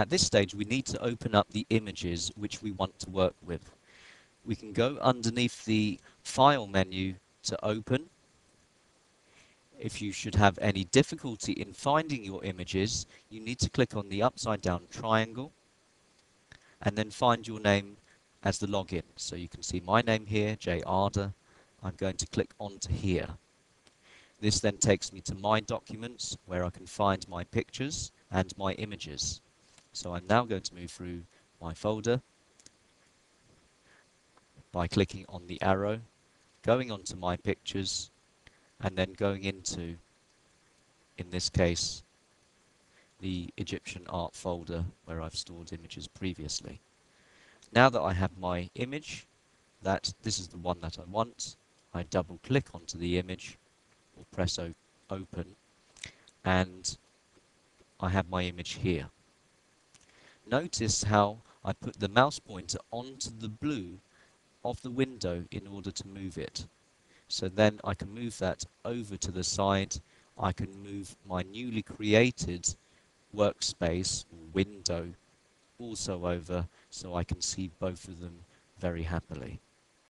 At this stage, we need to open up the images which we want to work with. We can go underneath the File menu to open. If you should have any difficulty in finding your images, you need to click on the upside down triangle and then find your name as the login. So you can see my name here, Jay Arder. I'm going to click onto here. This then takes me to my documents where I can find my pictures and my images. So I'm now going to move through my folder by clicking on the arrow, going onto my pictures, and then going into, in this case, the Egyptian art folder where I've stored images previously. Now that I have my image, that this is the one that I want, I double click onto the image or press open and I have my image here. Notice how I put the mouse pointer onto the blue of the window in order to move it. So then I can move that over to the side. I can move my newly created workspace window also over so I can see both of them very happily.